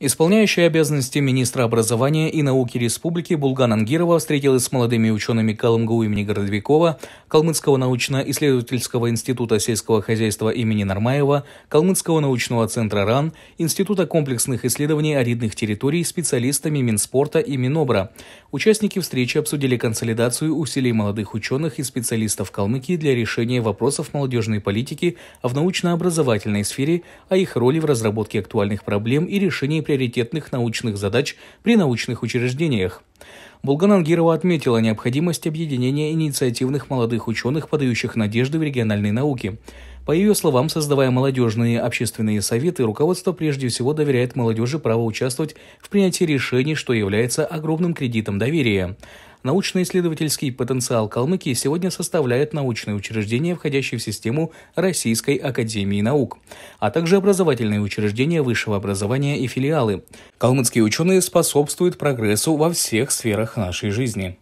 Исполняющая обязанности министра образования и науки Республики Булган Ангирова встретилась с молодыми учеными КалМГУ имени Городовикова, Калмыцкого научно-исследовательского института сельского хозяйства имени Нармаева, Калмыцкого научного центра РАН, Института комплексных исследований аридных территорий специалистами Минспорта и Минобра. Участники встречи обсудили консолидацию усилий молодых ученых и специалистов Калмыкии для решения вопросов молодежной политики в научно-образовательной сфере, о их роли в разработке актуальных проблем и решении приоритетных научных задач при научных учреждениях. Булган Ангирова отметила необходимость объединения инициативных молодых ученых, подающих надежды в региональной науке. По ее словам, создавая молодежные общественные советы, руководство прежде всего доверяет молодежи право участвовать в принятии решений, что является огромным кредитом доверия. Научно-исследовательский потенциал Калмыкии сегодня составляет научные учреждения, входящие в систему Российской Академии Наук, а также образовательные учреждения высшего образования и филиалы. Калмыцкие ученые способствуют прогрессу во всех сферах нашей жизни.